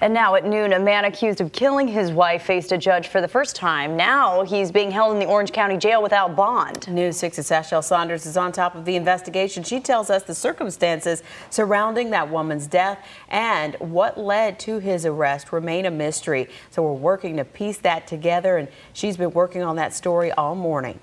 And now at noon, a man accused of killing his wife faced a judge for the first time. Now he's being held in the Orange County Jail without bond. News 6's Sashel Saunders is on top of the investigation. She tells us the circumstances surrounding that woman's death and what led to his arrest remain a mystery. So we're working to piece that together, and she's been working on that story all morning.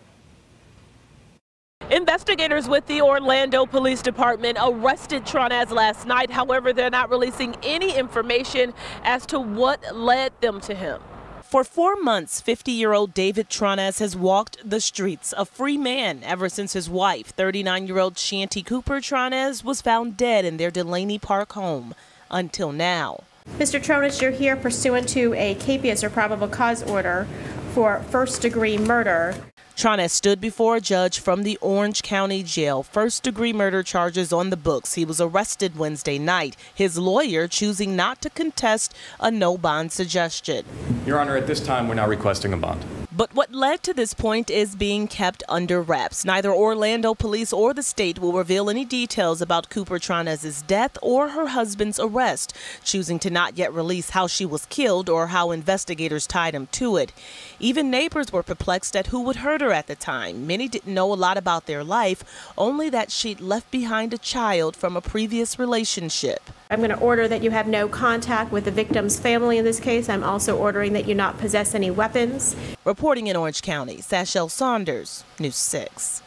Investigators with the Orlando Police Department arrested Tronez last night. However, they're not releasing any information as to what led them to him. For four months, 50 year old David Tronez has walked the streets, a free man, ever since his wife, 39 year old Shanti Cooper Tronez, was found dead in their Delaney Park home. Until now. Mr. Tronez, you're here pursuant to a capias or probable cause order for first degree murder. Tronez stood before a judge from the Orange County Jail. First degree murder charges on the books. He was arrested Wednesday night. His lawyer choosing not to contest a no bond suggestion. Your Honor, at this time, we're now requesting a bond. But what led to this point is being kept under wraps. Neither Orlando police or the state will reveal any details about Cooper Tronez's death or her husband's arrest, choosing to not yet release how she was killed or how investigators tied him to it. Even neighbors were perplexed at who would hurt her at the time. Many didn't know a lot about their life, only that she'd left behind a child from a previous relationship. I'm going to order that you have no contact with the victim's family in this case. I'm also ordering that you not possess any weapons. Reporting in Orange County, Sashel Saunders, News 6.